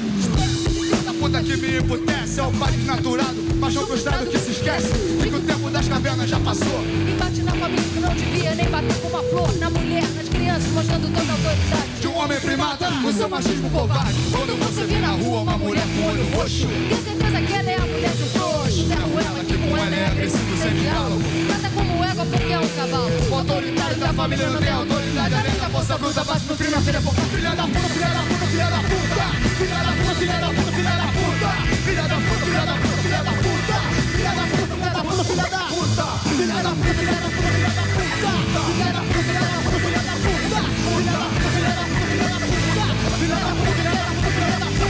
Que me emputece é o pai desnaturado, machão frustrado que se esquece de que o tempo das cavernas já passou. E bate na família que não devia nem bater com uma flor. Na mulher, nas crianças, mostrando toda a autoridade. De um homem primata, o seu machismo covarde. Quando você vê na rua uma mulher com olho roxo, Tenho certeza que ela é a mulher de um frouxo. Zero ela que com ela é preciso sem diálogo. Trata como égua porque é um cavalo. o autoritário da família não tem autoridade. Além da força bruta, bate no crime, a filha porca. Filha da puta, filha da puta, filha da puta. Filha da puta, filha da puta, filha da puta. Filha da puta, filha da puta, filha da puta. Filha da puta, filha da puta, filha da puta. Filha da puta, filha da puta, filha da puta. Filha da puta, filha da puta, filha da puta. Filha da puta, filha da puta, filha da puta. Filha da puta, filha da puta, filha da puta.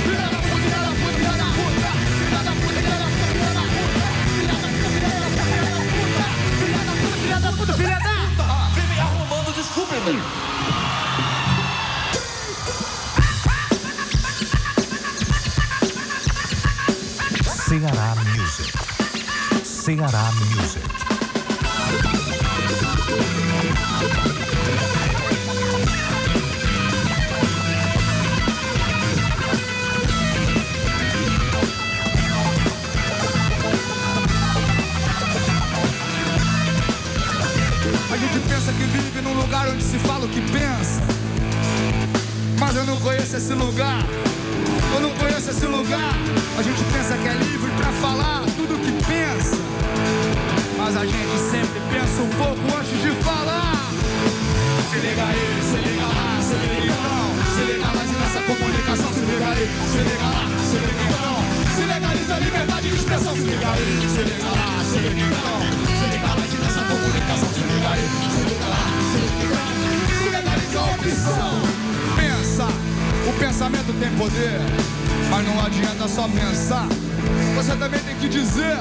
Filha da puta, filha da puta, filha da puta. Filha da puta, filha da puta, filha da puta. Filha da puta, filha da puta, filha da puta. Filha da puta, filha da puta, filha da puta. Vive arrumando desculpa, irmão. Ceará Music. Ceará Music. A gente pensa que vive num lugar onde se fala o que pensa. Mas eu não conheço esse lugar. Eu não conheço esse lugar. A gente pensa que é livre pra falar tudo o que pensa. Mas a gente sempre pensa um pouco antes de falar. Se liga aí, se liga lá, se liga então. Se legalize nessa comunicação, se liga aí, se liga lá, se liga então. Se legaliza a liberdade de expressão, se liga aí, se liga lá, se liga então. Se legalize nessa comunicação, se liga aí, se liga pensamento tem poder, mas não adianta só pensar. Você também tem que dizer.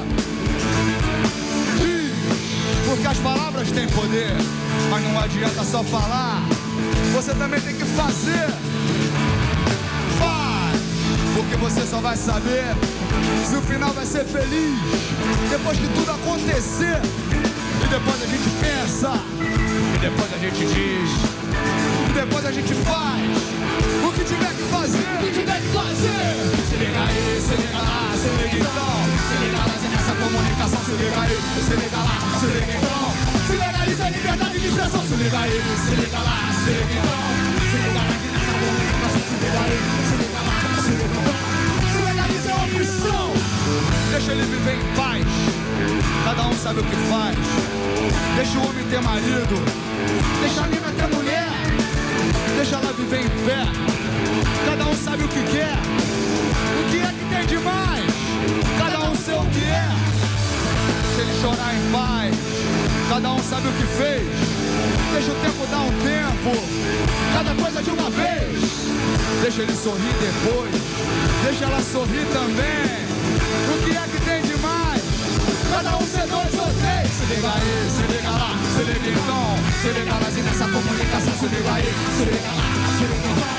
Diz, porque as palavras têm poder, mas não adianta só falar. Você também tem que fazer. Faz, porque você só vai saber se o final vai ser feliz depois que tudo acontecer. E depois a gente pensa, e depois a gente diz, e depois a gente faz fazer. Que tiver que fazer. Se liga aí, se liga lá, se liga então. Se liga lá nessa comunicação, se liga aí, se liga lá, se liga então. Se legaliza a liberdade de expressão, se liga aí, se liga lá, se liga então. Se liga lá nessa comunicação, se liga aí, se liga lá, se liga então. Se legaliza a opção. Deixa ele viver em paz. Cada um sabe o que faz. Deixa o homem ter marido. Deixa a mina ter mulher. Deixa ela viver em pé. Sabe o que quer. O que é que tem demais? Cada um sei o que é. Se ele chorar em paz, cada um sabe o que fez. Deixa o tempo dar um tempo, cada coisa de uma vez. Deixa ele sorrir depois, deixa ela sorrir também. O que é que tem demais? Cada um ser dois ou três. Se liga aí, se liga lá, se liga então. Se liga assim nessa comunicação, se liga aí, se liga lá, se liga então.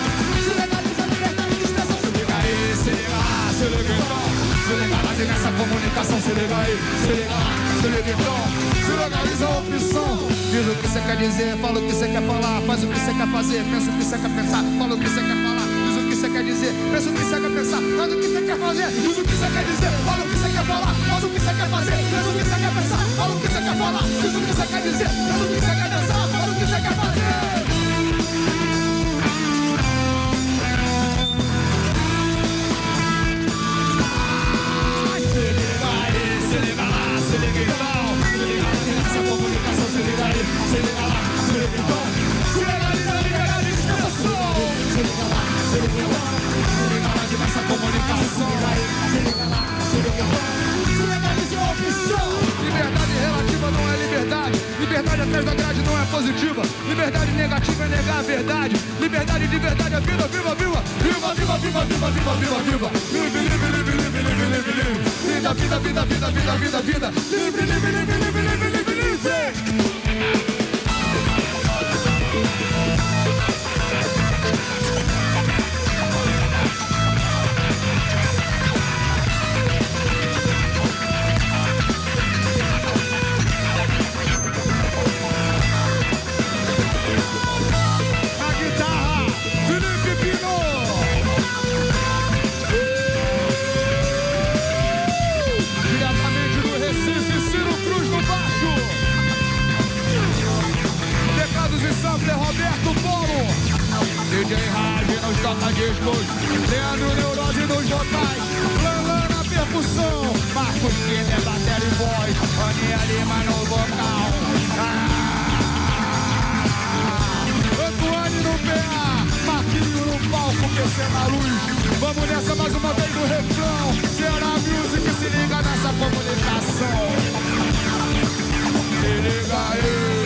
Se então. Se assim nessa comunicação, se liga aí, se liga se liga então. Se legaliza a opção. Diz o que você quer dizer, fala o que você quer falar, faz o que você quer fazer, pensa o que você quer pensar, fala o que você quer falar, diz o que você quer dizer, pensa o que você quer pensar, faz o que você quer fazer, diz o que você quer dizer, fala o que você quer falar, faz o que você quer fazer, pensa o que você quer pensar, fala o que você quer falar, diz o que você quer dizer, pensa o que você quer pensar, fala o que você quer fazer. Nessa comunicação, se liga aí, se liga lá, se liga então. Se legaliza a liberdade de expressão. Se liga lá, se liga então. Se liga lá nessa comunicação. Se liga lá, se liga então. Se legaliza a opção. Liberdade relativa não é liberdade. Liberdade atrás da grade não é positiva. Liberdade negativa é negar a verdade. Liberdade de verdade é vida, viva, viva. Viva, viva, viva, viva, viva, viva, viva. Livre, livre, livre, livre, livre, livre, livre. Vida, vida, vida, vida, vida, vida, vida. Livre, livre, livre, livre, livre, livre, livre. Toca-discos. Leandro Neurose nos vocais. Lanlan na percussão. Marcos Kinder, bateria e voz. Aninha Lima no vocal. Ah! Antoine no PA, Marquinho no palco, PC na luz. Vamos nessa mais uma vez no refrão. Ceará Music, se liga nessa comunicação. Se liga aí.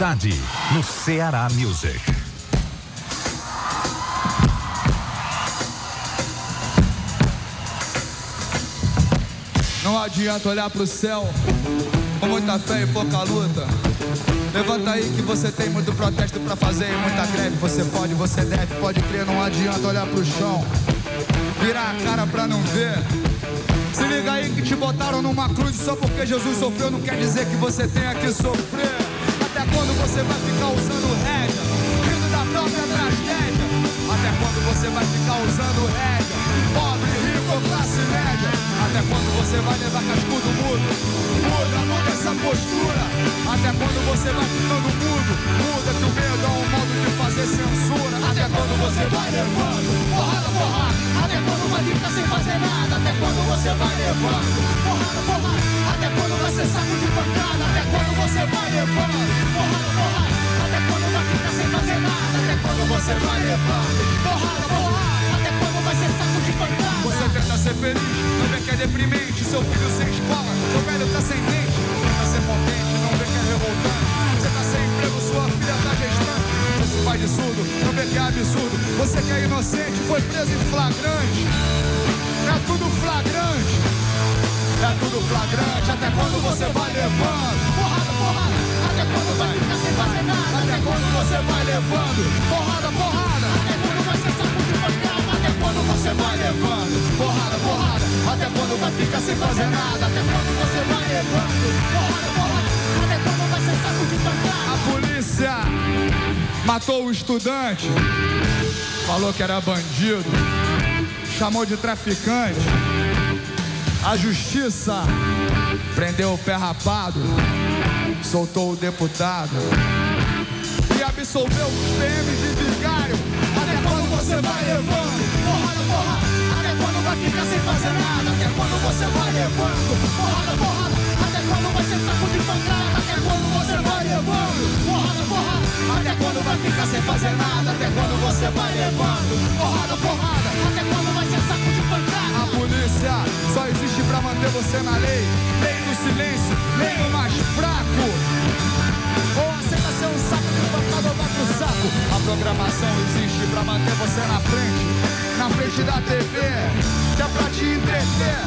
Cidade, no Ceará Music. Não adianta olhar pro céu com muita fé e pouca luta. Levanta aí que você tem muito protesto pra fazer e muita greve. Você pode, você deve, pode crer. Não adianta olhar pro chão, virar a cara pra não ver. Se liga aí que te botaram numa cruz só porque Jesus sofreu não quer dizer que você tenha que sofrer. Até quando você vai ficar usando rédea, rindo da própria tragédia? Até quando você vai ficar usando rédea, você vai levar cascudo mudo? Muda, muda essa postura. Até quando você vai ficando mudo? Muda que o medo é um modo de fazer censura. Até quando você vai levando porrada, porrada? Até quando vai ficar sem fazer nada? Até quando você vai levando porrada, porrada? Até quando vai ser saco de pancada? Até quando você vai levando porrada, porrada? Até quando vai ficar sem fazer nada? Até quando você vai levando porrada, porrada? Até quando vai ser saco de pancada? Ser feliz, não vê que é deprimente. Seu filho sem escola, seu velho tá sem dente. Tenta ser potente, não vê que é revoltante. Você tá sem emprego, sua filha tá gestante. Você faz de surdo, não vê que é absurdo. Você que é inocente, foi preso em flagrante. É tudo flagrante. É tudo flagrante. Até quando você vai levando? Porrada, porrada. Até quando vai ficar sem fazer nada? Até quando você vai levando? Porrada, porrada. Até quando vai ser saco de pancada? Quando você vai levando? Porrada, porrada. Até quando vai ficar sem fazer nada? Até quando você vai levando? Porrada, porrada. Até quando vai ser saco de pancada? A polícia matou o estudante. Falou que era bandido. Chamou de traficante. A justiça prendeu o pé rapado, soltou o deputado e absolveu os PMs de vigário. Até quando você vai levando? Porrada. Até quando vai ficar sem fazer nada? Até quando você vai levando? Porrada, porrada. Até quando vai ser saco de pancada? Até quando você vai levando? Porrada, porrada. Até quando vai ficar sem fazer nada? Até quando você vai levando? Porrada, porrada. Até quando vai ser saco de pancada? A polícia só existe pra manter você na lei. Lei do silêncio, lei do mais fraco. Ou aceita ser um saco de pancada vai. A programação existe pra manter você na frente, na frente da TV. Que é pra te entreter,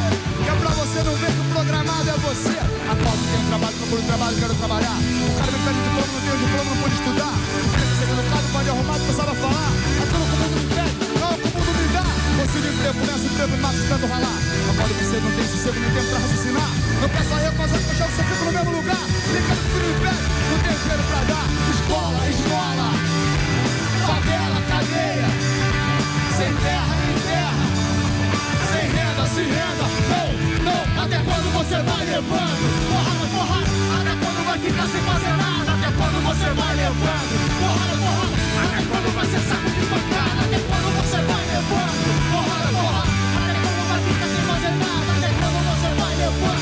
que é pra você não ver que o programado é você. Acordo, tenho trabalho, procuro trabalho, quero trabalhar. O cara me pede diploma, não tenho diploma, não pude estudar. Ser educado, pode arrumar, começava a falar. Aquilo que o mundo me pede, não é o que o mundo me dá. Consigo emprego, nessa emprego e mato tentando ralar. Acordo que cedo, não tem sossego, nem tempo pra raciocinar. Não peço arrego, mas eu já você fico até quando vai ser saco de pancada? Até quando você vai levando? Até quando vai ficar sem fazer nada? Até quando você vai levando?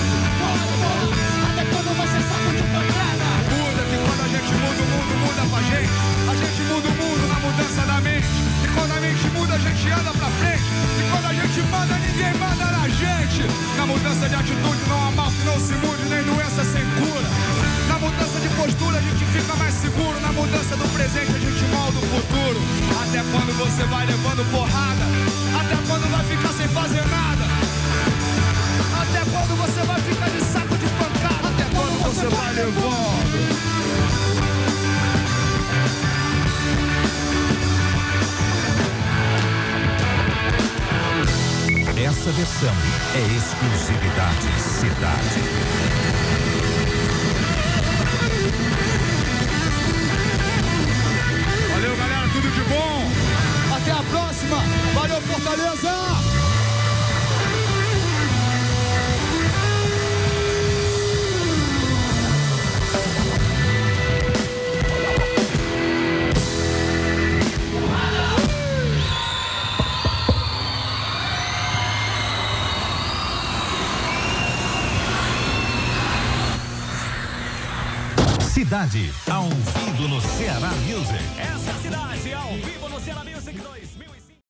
Até quando ser saco de pancada? Muda que quando a gente muda, o mundo muda pra gente. A gente muda o mundo na mudança da mente. E quando a mente muda, a gente anda pra frente. E quando a gente manda, ninguém manda na gente. Na mudança de atitude não há mal que não se mude, nem doença sem cura. Na mudança de postura a gente fica mais seguro. Na mudança do presente a gente molda o futuro. Até quando você vai levando porrada? Até quando vai ficar sem fazer nada? Até quando você vai ficar de saco de pancada? Até quando você vai levando? Essa versão é exclusividade Cidade. Próxima. Valeu, Fortaleza. Cidade, ao vivo no Ceará Music.